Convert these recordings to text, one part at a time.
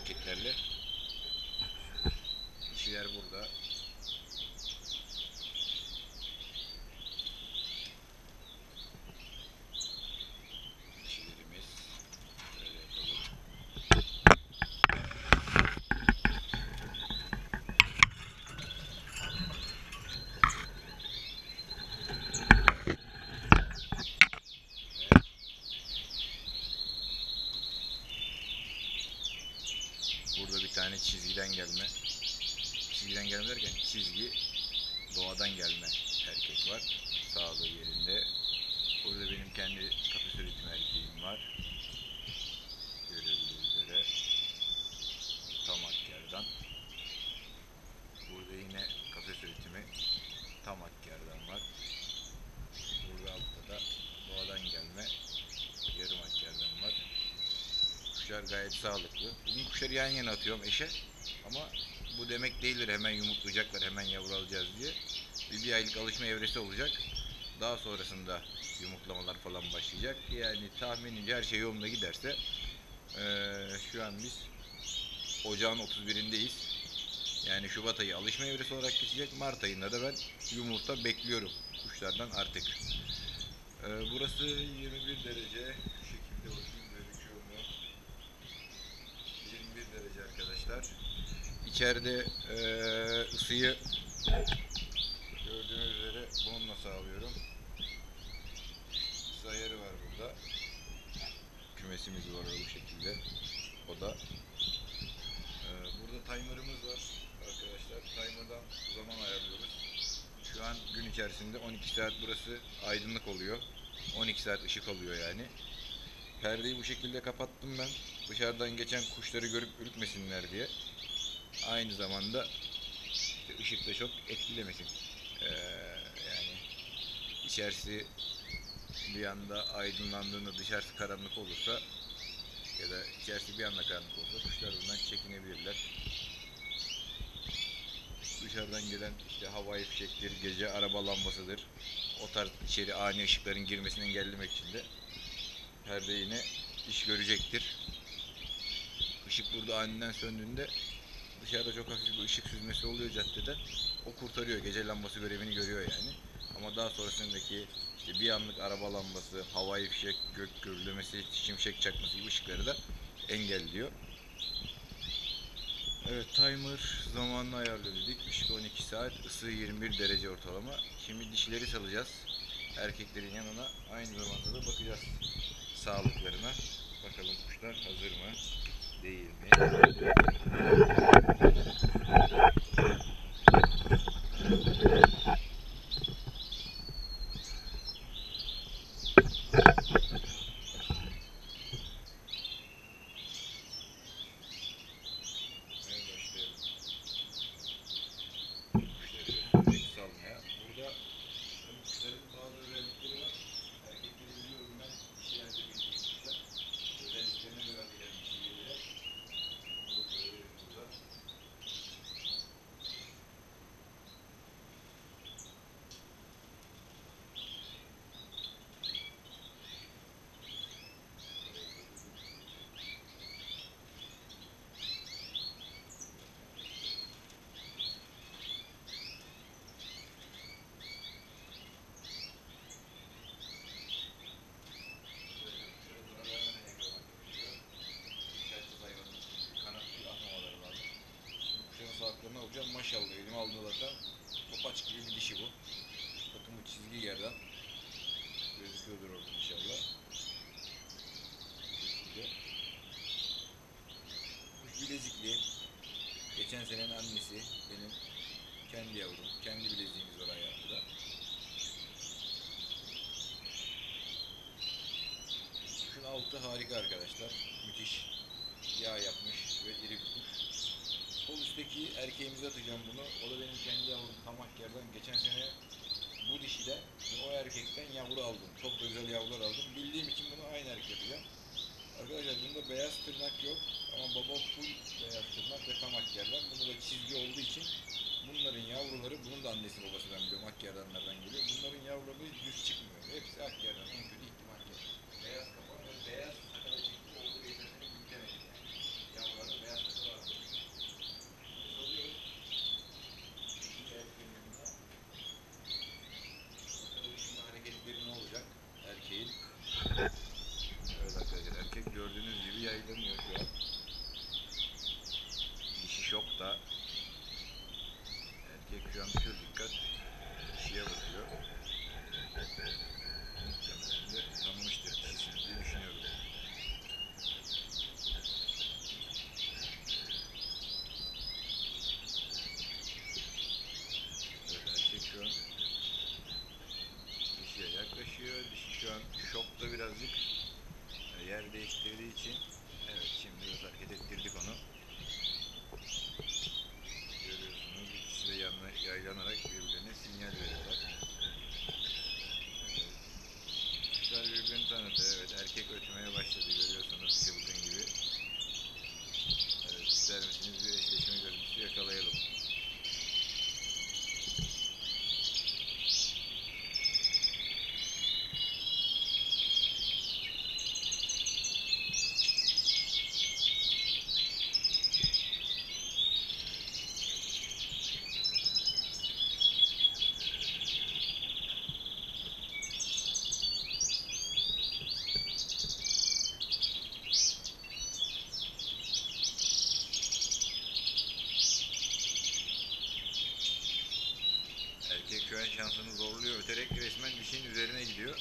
erkeklerle. Dişiler burada. Dişilerimiz. Böyle yapalım. Burada bir tane çizgiden gelme. Çizgiden gelme derken çizgi doğadan gelme erkek var. Sağlığı yerinde. Burada benim kendi kafes üretim erkeğim var. Görüldüğü üzere. Tam akkerdan. Burada yine kafes üretimi tam akkerdan var. Burada altta da doğadan gelme yarım akkerdan var. Gayet sağlıklı. Bugün kuşları yan yana atıyorum eşe. Ama bu demek değildir hemen yumurtlayacaklar, hemen yavru alacağız diye. Bir, bir aylık alışma evresi olacak. Daha sonrasında yumurtlamalar falan başlayacak. Yani tahminimce her şey yolunda giderse eee, şu an biz ocağın 31'indeyiz. Yani Şubat ayı alışma evresi olarak geçecek. Mart ayında da ben yumurta bekliyorum kuşlardan artık. Eee, burası 21 derece. Şu şekilde bakayım gözüküyor mu? 21 derece arkadaşlar. İçeride eee ısıyı gördüğünüz üzere bununla sağlıyorum. Isı ayarı var burada. Kümesimiz var bu şekilde. O da. Eee, burada timer'ımız var arkadaşlar. Timer'dan zaman ayarlıyoruz. Şu an gün içerisinde 12 saat burası aydınlık oluyor. 12 saat ışık alıyor yani. Perdeyi bu şekilde kapattım ben. Dışarıdan geçen kuşları görüp ürkmesinler diye. Aynı zamanda işte ışık da çok etkilemesin. Ee, yani içerisi bir anda aydınlandığında dışarısı karanlık olursa ya da içerisi bir anda karanlık olursa kuşlar bundan çekinebilirler. Dışarıdan gelen işte havai fişektir, gece araba lambasıdır. O tarz içeri ani ışıkların girmesini engellemek için de perde yine iş görecektir. Burada aniden söndüğünde dışarıda çok hafif bir ışık süzmesi oluyor caddeden. O kurtarıyor. Gece lambası görevini görüyor yani. Ama daha sonrasındaki işte bir anlık araba lambası, havai fişek, gök gürlemesi, şimşek çakması gibi ışıkları da engelliyor. Evet timer zamanını ayarlıyor dedik. Işık 12 saat, ısı 21 derece ortalama. Şimdi dişileri salacağız. Erkeklerin yanına aynı zamanda da bakacağız sağlıklarına. Bakalım kuşlar hazır mı? Değil mi? Evet başlayalım. Kuşları göstererek salmaya. Burada tabii kuşların bazı özellikleri var. Erkekleri biliyorum ben. Dişilerde bildiğim kuşlar. Özelliklerine göre atacağım dişileri. Bunu koyuyorum burada. Sağlıklarını Maşallah elime aldığında topaç gibi bir dişi bu. Bakın bu çizgi yerden gözüküyordur orada inşallah. Kuş bilezikli. Geçen senenin annesi benim kendi yavrum. Kendi bileziğimiz var ayağında. Kuşun altı harika arkadaşlar. Müthiş. Yağ yapmış ve iri bir kuş. Sol üstteki erkeğimize atacağım bunu. O da benim kendi yavrum tamak yerden. Geçen sene bu dişide o erkekten yavru aldım. Çok da güzel yavrular aldım. Bildiğim için bunu aynı erkek yapacağım. Arkadaşlar bunda beyaz tırnak yok. Ama baba full beyaz tırnak ve tam akkerden. Bunda da çizgi olduğu için bunların yavruları, bunun da annesi babası ben biliyorum akkerdenlerden geliyor. Bunların yavruları düz çıkmıyor. Hepsi akkerden. En kötü ihtimal Beyaz kafa ve beyaz Take away from everybody. şansını zorluyor. Öterek resmen dişin üzerine gidiyor.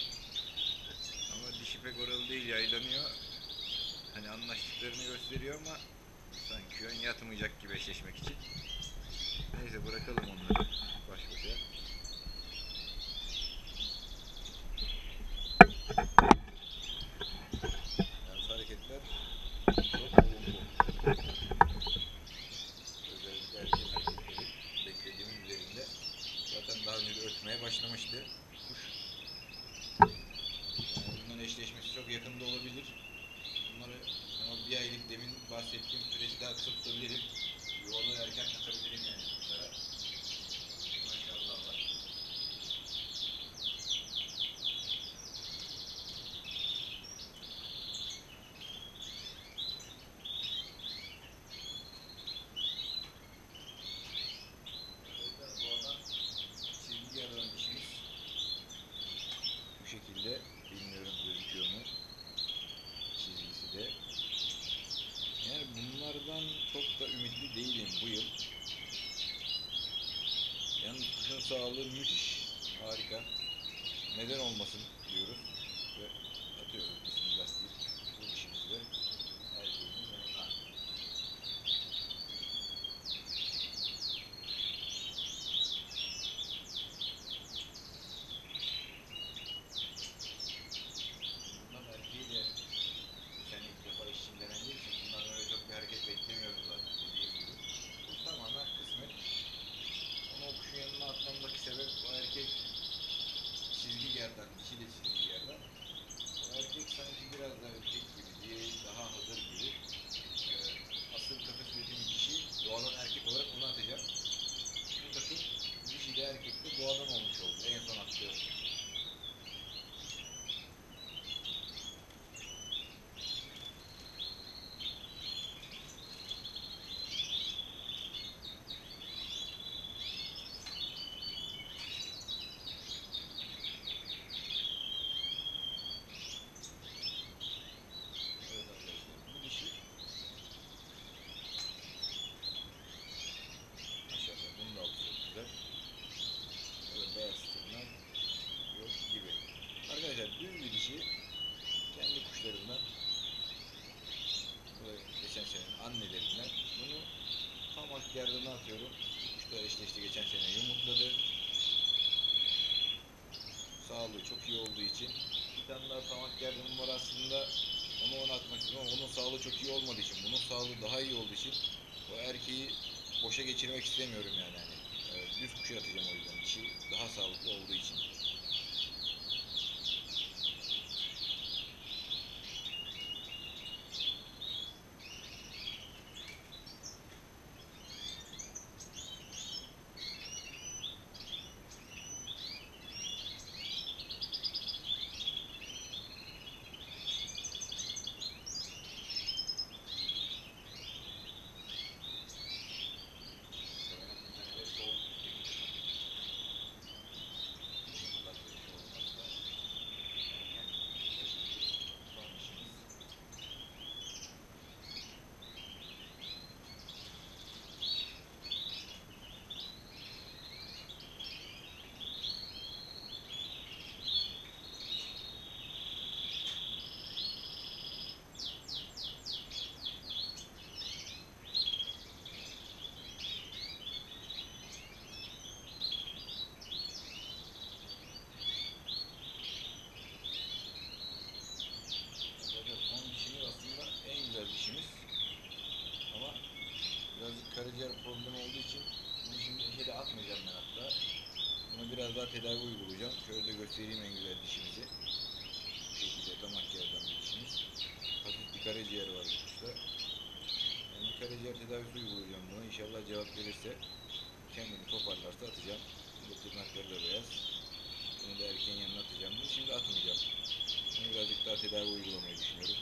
Ama dişi pek oralı değil yaylanıyor. Hani anlaştıklarını gösteriyor ama sanki ön yatmayacak gibi eşleşmek için. Neyse bırakalım onları baş başa. bahsettiğim süreçten sırtabilirim. Yolunu erken katabilirim yani. sağlığı müthiş. Harika. Neden olmasın? çok iyi olduğu için. Bir tane daha tamak yardımım var aslında. Onu oynatmak istiyorum ama onun sağlığı çok iyi olmadığı için, bunun sağlığı daha iyi olduğu için o erkeği boşa geçirmek istemiyorum yani. yani e, düz kuşu atacağım o yüzden. Dişi daha sağlıklı olduğu için. Göstereyim en güzel dişimizi. Bu şekilde tam akciğerden bir dişimiz. Hafif bir karaciğer var bu kuşta. Yani bir karaciğer tedavisi uygulayacağım buna. İnşallah cevap verirse kendini toparlarsa atacağım. Bu tırnakları da beyaz. Bunu da erken yanına atacağım. Bunu şimdi atmayacağım. Bunu birazcık daha tedavi uygulamayı düşünüyorum.